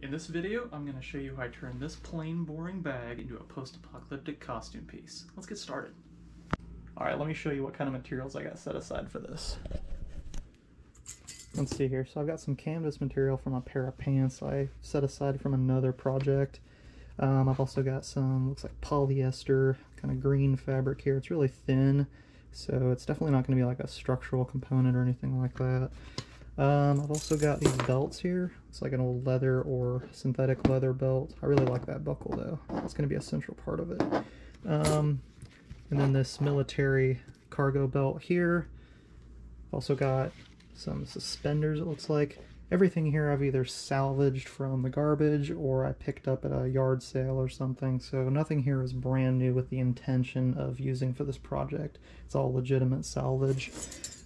In this video, I'm going to show you how I turn this plain, boring bag into a post-apocalyptic costume piece. Let's get started. Alright, let me show you what kind of materials I got set aside for this. Let's see here. So I've got some canvas material from a pair of pants I set aside from another project. Um, I've also got some, looks like polyester, kind of green fabric here. It's really thin, so it's definitely not going to be like a structural component or anything like that. Um, I've also got these belts here. It's like an old leather or synthetic leather belt. I really like that buckle though. It's going to be a central part of it. Um, and then this military cargo belt here. Also got some suspenders it looks like. Everything here I've either salvaged from the garbage or I picked up at a yard sale or something, so nothing here is brand new with the intention of using for this project. It's all legitimate salvage.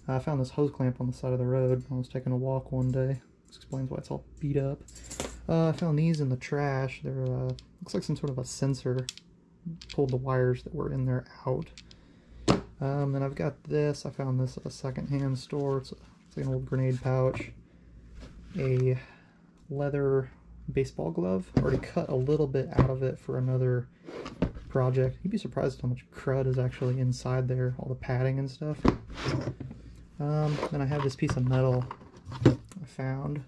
I found this hose clamp on the side of the road. I was taking a walk one day. This explains why it's all beat up. Uh, I found these in the trash. They're, uh, looks like some sort of a sensor. Pulled the wires that were in there out. Um, then I've got this. I found this at a secondhand store. It's, a, it's like an old grenade pouch. A leather baseball glove. Already cut a little bit out of it for another project. You'd be surprised how much crud is actually inside there, all the padding and stuff. Um, then I have this piece of metal I found.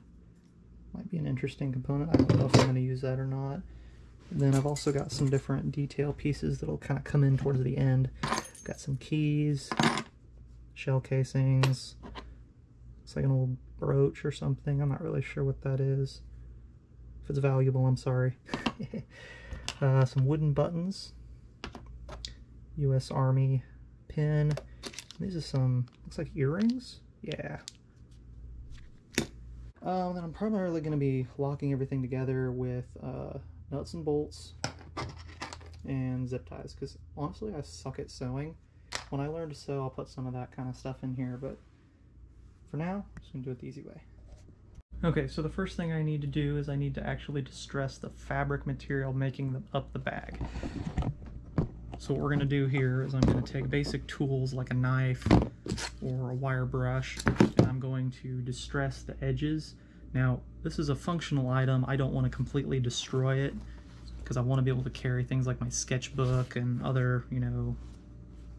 Might be an interesting component. I don't know if I'm going to use that or not. And then I've also got some different detail pieces that'll kind of come in towards the end. Got some keys, shell casings. It's like an old brooch or something. I'm not really sure what that is. If it's valuable, I'm sorry. uh, some wooden buttons. U.S. Army pin. These are some, looks like earrings? Yeah. Um, then I'm primarily going to be locking everything together with uh, nuts and bolts and zip ties because honestly I suck at sewing. When I learn to sew I'll put some of that kind of stuff in here but for now I'm just going to do it the easy way. Okay, so the first thing I need to do is I need to actually distress the fabric material making the, up the bag. So what we're going to do here is I'm going to take basic tools like a knife or a wire brush and I'm going to distress the edges. Now this is a functional item. I don't want to completely destroy it because I want to be able to carry things like my sketchbook and other, you know,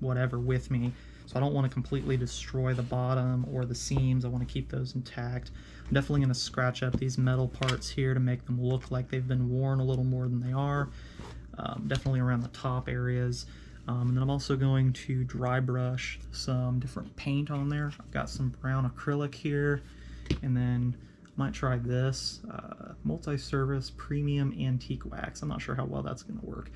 whatever with me. So I don't want to completely destroy the bottom or the seams. I want to keep those intact. I'm definitely going to scratch up these metal parts here to make them look like they've been worn a little more than they are um, definitely around the top areas. Um, and then I'm also going to dry brush some different paint on there. I've got some brown acrylic here, and then might try this uh, multi-service premium antique wax. I'm not sure how well that's going to work.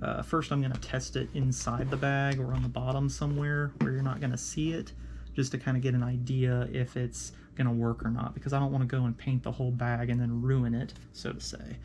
Uh, first, I'm going to test it inside the bag or on the bottom somewhere where you're not going to see it, just to kind of get an idea if it's going to work or not, because I don't want to go and paint the whole bag and then ruin it, so to say.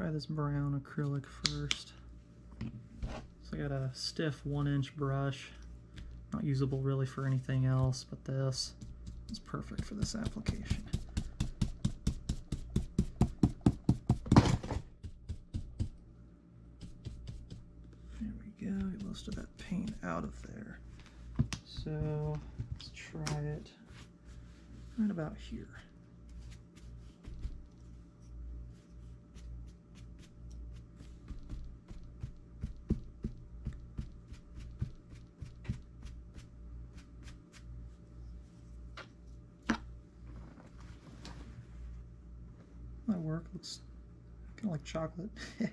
try this brown acrylic first. So I got a stiff one inch brush, not usable really for anything else, but this is perfect for this application. There we go, get most of that paint out of there. So let's try it right about here. That work looks kind of like chocolate.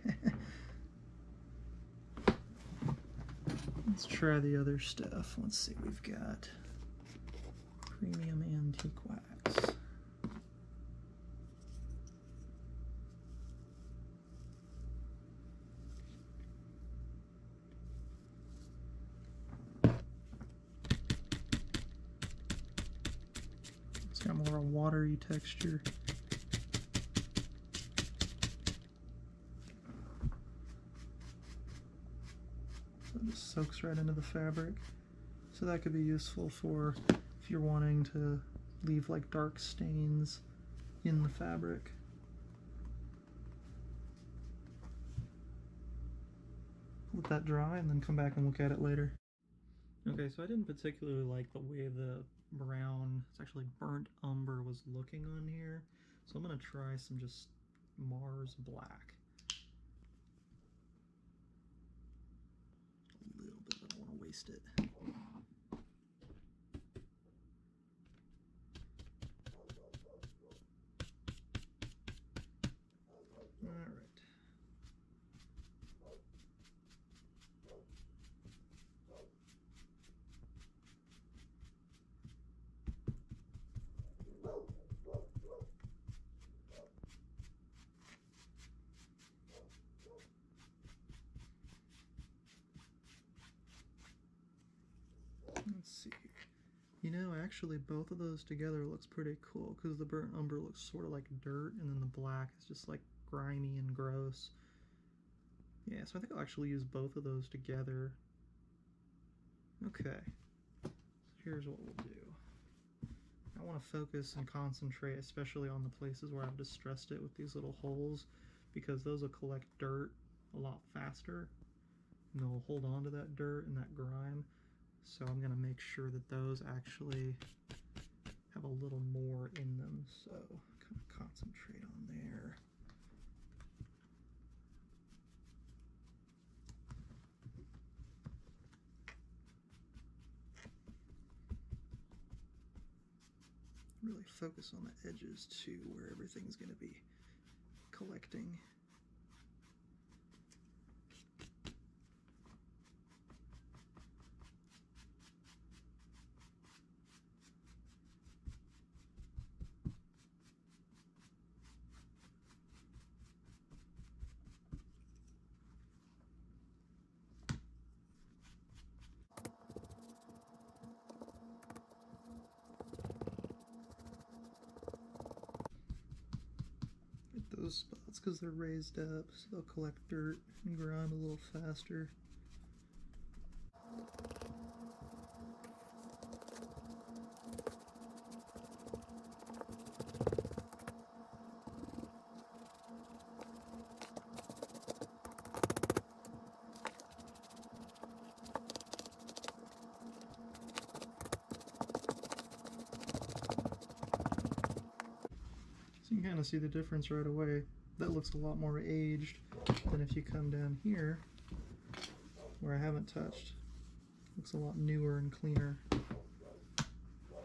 Let's try the other stuff. Let's see, we've got premium antique wax. It's got more of a watery texture. So it just soaks right into the fabric. So that could be useful for if you're wanting to leave like dark stains in the fabric. Let that dry and then come back and look at it later. Okay, so I didn't particularly like the way the brown, it's actually burnt umber was looking on here. So I'm gonna try some just Mars black. A little bit, I don't wanna waste it. All right. Let's see. You know, actually, both of those together looks pretty cool because the burnt umber looks sort of like dirt, and then the black is just like grimy and gross. Yeah, so I think I'll actually use both of those together. Okay, so here's what we'll do. I want to focus and concentrate, especially on the places where I've distressed it with these little holes, because those will collect dirt a lot faster, and they'll hold on to that dirt and that grime. So I'm going to make sure that those actually have a little more in them. So kind of concentrate on there. Really focus on the edges too, where everything's going to be collecting. Those spots because they're raised up, so they'll collect dirt and grime a little faster. See the difference right away. That looks a lot more aged than if you come down here where I haven't touched. Looks a lot newer and cleaner.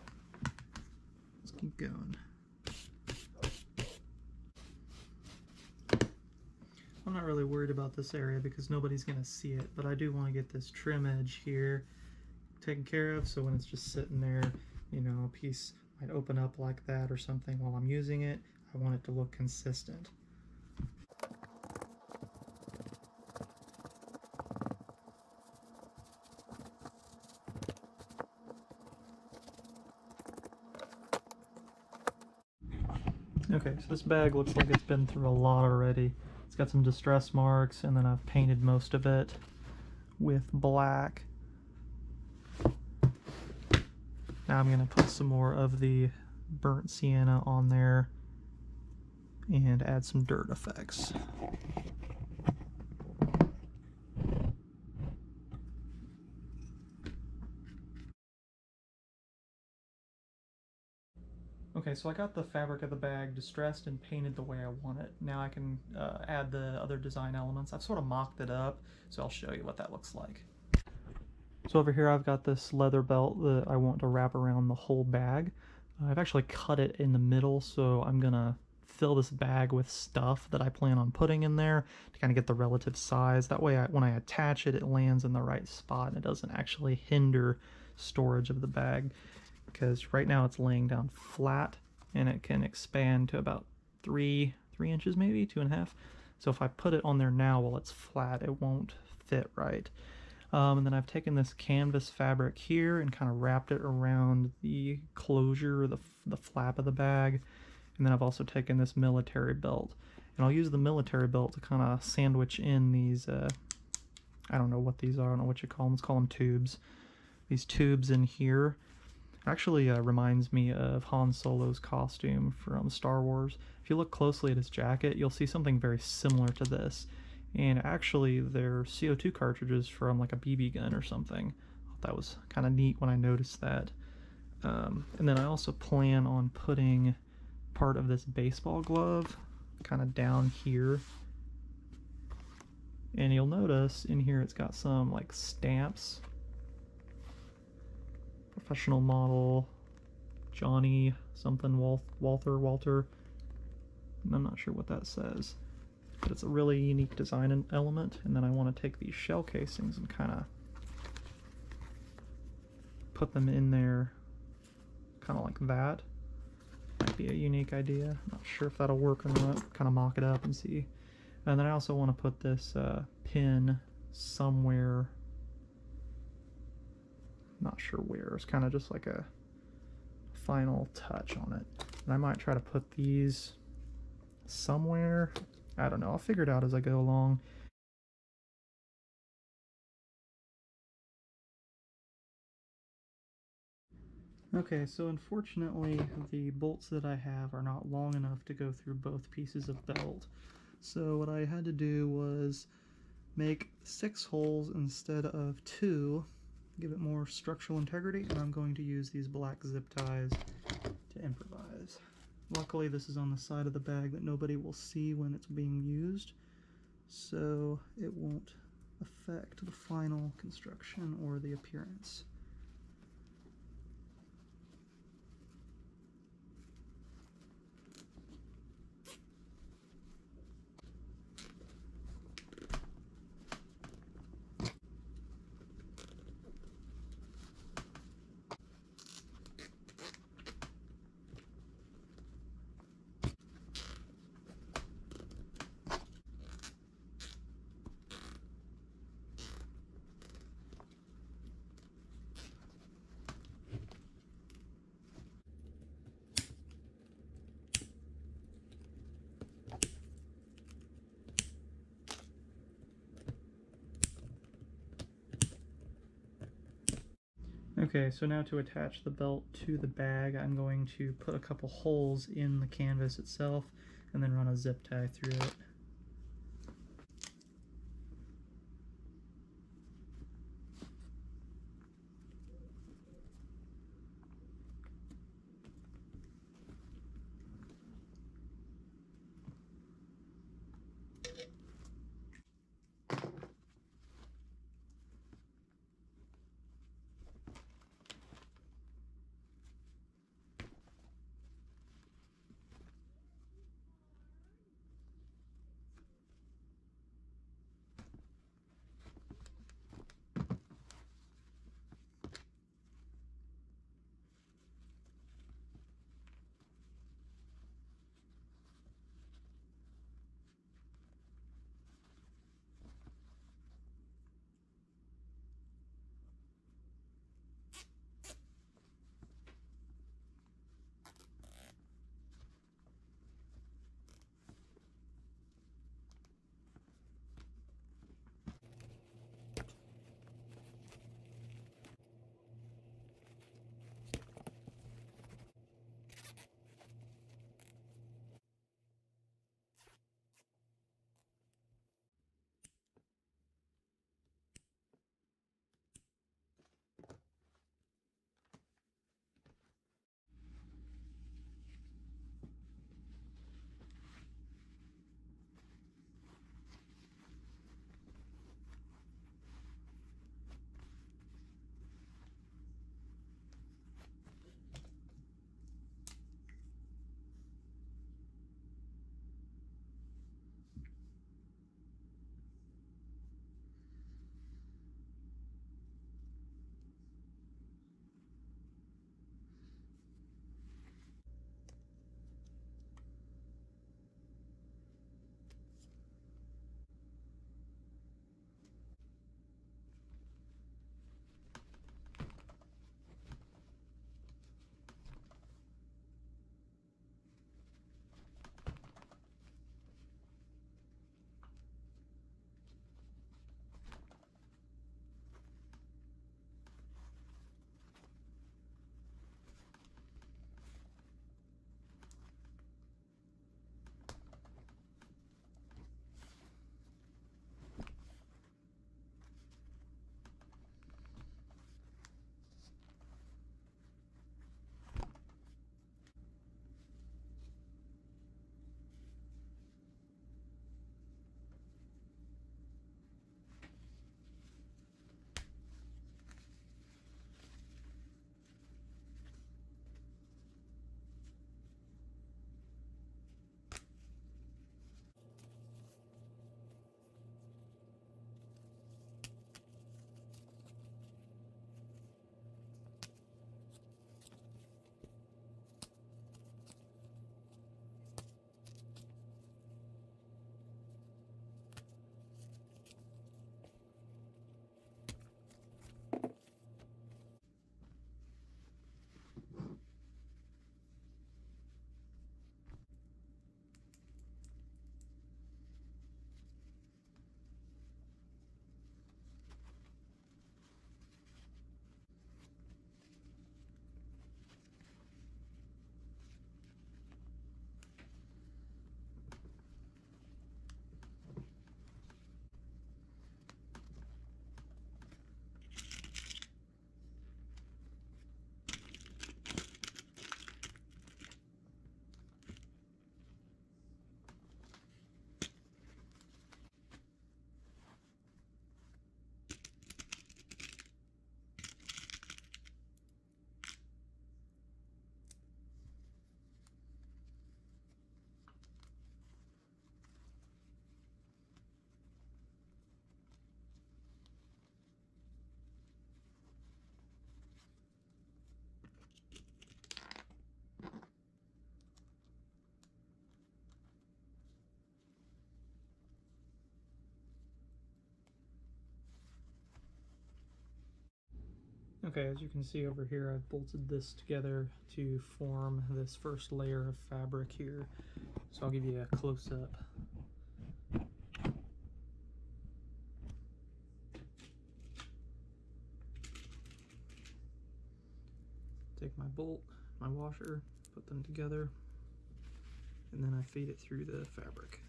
Let's keep going. I'm not really worried about this area because nobody's going to see it, but I do want to get this trim edge here taken care of so when it's just sitting there, you know, a piece might open up like that or something while I'm using it. I want it to look consistent. Okay, so this bag looks like it's been through a lot already. It's got some distress marks and then I've painted most of it with black. Now I'm going to put some more of the burnt sienna on there and add some dirt effects. Okay, so I got the fabric of the bag distressed and painted the way I want it. Now I can uh, add the other design elements. I've sort of mocked it up, so I'll show you what that looks like. So over here I've got this leather belt that I want to wrap around the whole bag. I've actually cut it in the middle, so I'm gonna fill this bag with stuff that I plan on putting in there to kind of get the relative size. That way I, when I attach it, it lands in the right spot and it doesn't actually hinder storage of the bag because right now it's laying down flat and it can expand to about three, three inches maybe, two and a half. So if I put it on there now while it's flat, it won't fit right. Um, and then I've taken this canvas fabric here and kind of wrapped it around the closure, the, the flap of the bag. And then I've also taken this military belt. And I'll use the military belt to kind of sandwich in these, uh, I don't know what these are, I don't know what you call them, let's call them tubes. These tubes in here actually uh, reminds me of Han Solo's costume from Star Wars. If you look closely at his jacket, you'll see something very similar to this. And actually, they're CO2 cartridges from like a BB gun or something. That was kind of neat when I noticed that. Um, and then I also plan on putting part of this baseball glove kind of down here. And you'll notice in here it's got some like stamps professional model, Johnny something, Wal Walther, Walter. I'm not sure what that says, but it's a really unique design element. And then I want to take these shell casings and kind of put them in there kind of like that. Might be a unique idea. Not sure if that'll work or not. Kind of mock it up and see. And then I also want to put this uh, pin somewhere not sure where. It's kind of just like a final touch on it. And I might try to put these somewhere. I don't know. I'll figure it out as I go along. Okay, so unfortunately the bolts that I have are not long enough to go through both pieces of belt. So what I had to do was make six holes instead of two give it more structural integrity, and I'm going to use these black zip ties to improvise. Luckily, this is on the side of the bag that nobody will see when it's being used, so it won't affect the final construction or the appearance. Okay, so now to attach the belt to the bag, I'm going to put a couple holes in the canvas itself and then run a zip tie through it. Okay, as you can see over here, I've bolted this together to form this first layer of fabric here. So I'll give you a close-up. Take my bolt, my washer, put them together, and then I feed it through the fabric.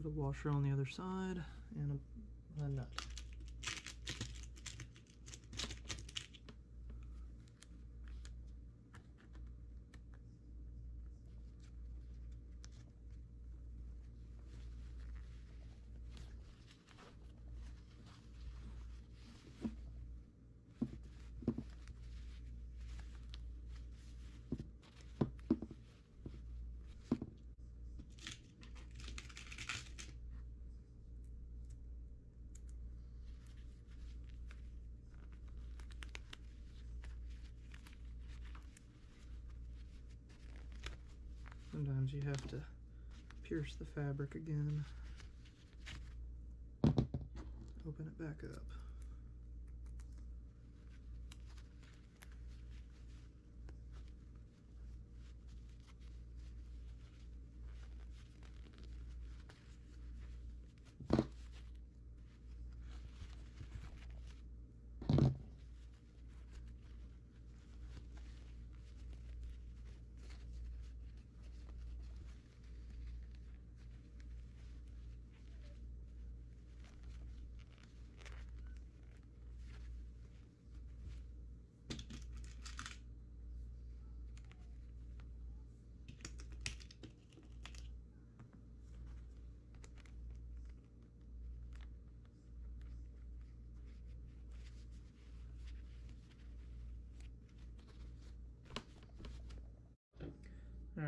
Put a washer on the other side and a, a nut. Sometimes you have to pierce the fabric again. Open it back up.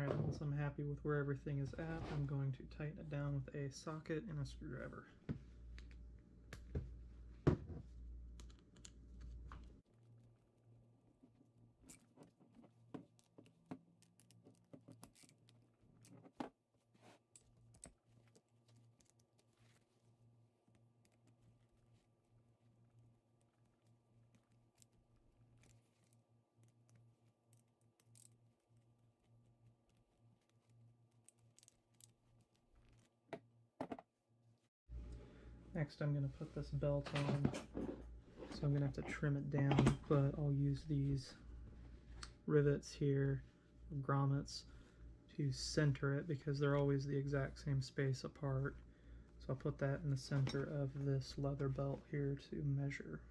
Alright, once I'm happy with where everything is at, I'm going to tighten it down with a socket and a screwdriver. Next I'm going to put this belt on, so I'm going to have to trim it down, but I'll use these rivets here, grommets, to center it because they're always the exact same space apart. So I'll put that in the center of this leather belt here to measure.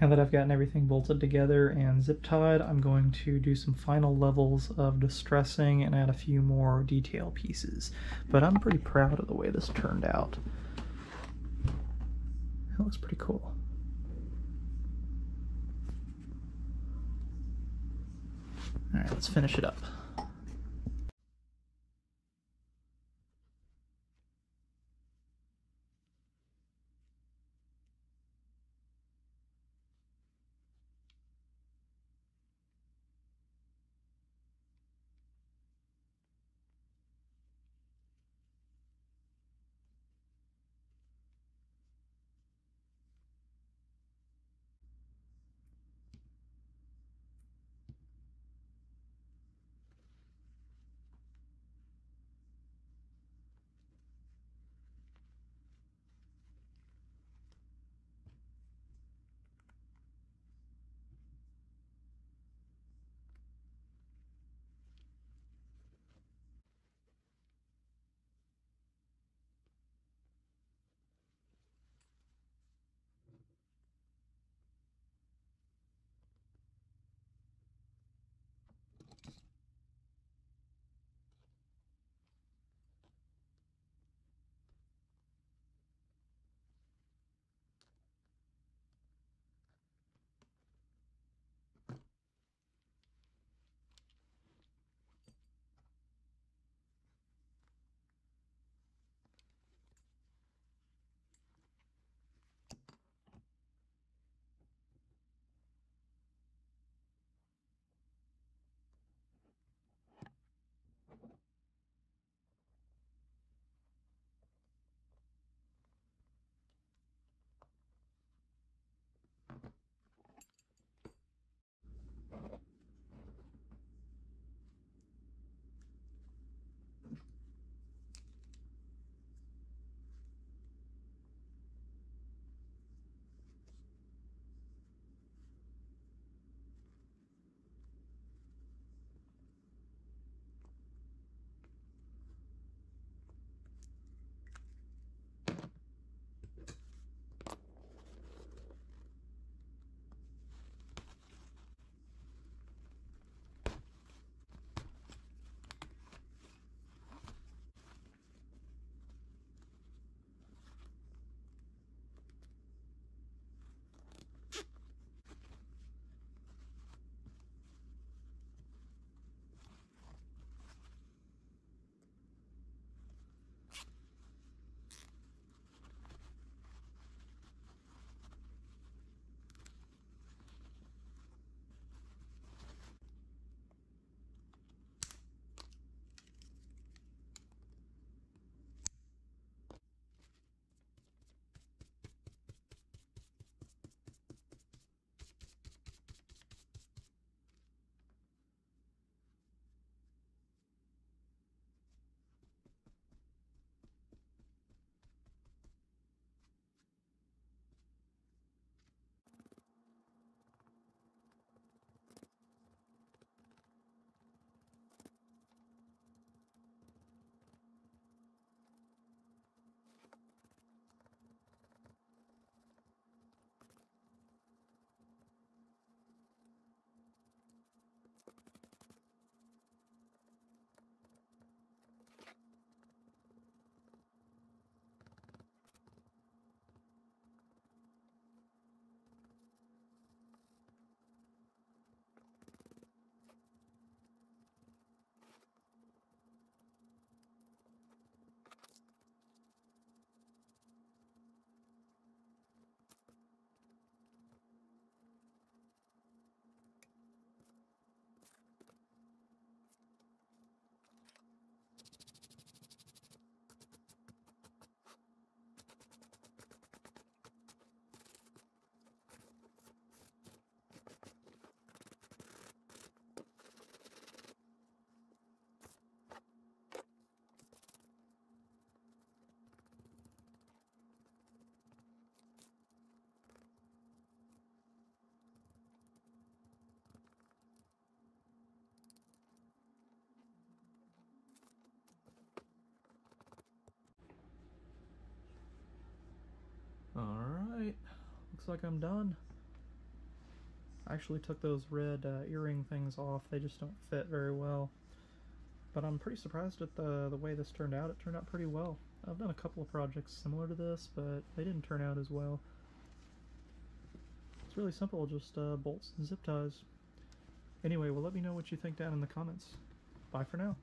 Now that I've gotten everything bolted together and zip tied, I'm going to do some final levels of distressing and add a few more detail pieces. But I'm pretty proud of the way this turned out. It looks pretty cool. Alright, let's finish it up. Like I'm done. I actually took those red uh, earring things off. They just don't fit very well. But I'm pretty surprised at the, the way this turned out. It turned out pretty well. I've done a couple of projects similar to this, but they didn't turn out as well. It's really simple, just uh, bolts and zip ties. Anyway, well let me know what you think down in the comments. Bye for now.